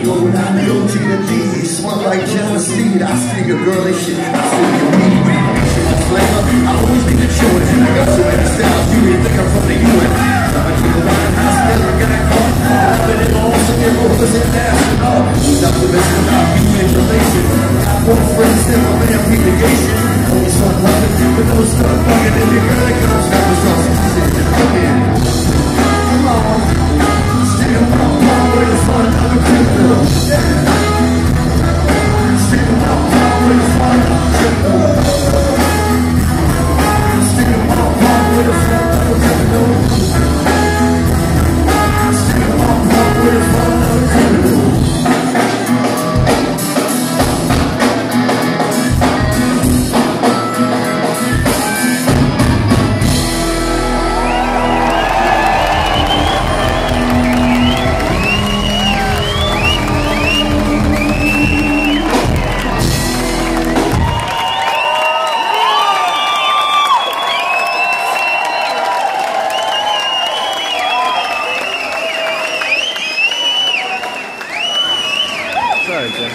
Yo, I'm guilty to these Smell like jealousy. I see your girly shit. I see your meat. Flavor. I always be the choice I got so many styles. You didn't think I'm from the U.S. I'm a chicken wine I still got a car. I've been in all some your rovers and national. Stop the mess and I'll be in relation. I want friends and my man mitigation Only start loving But don't start fucking And your girl comes Now it's all Sit down in. Sadece.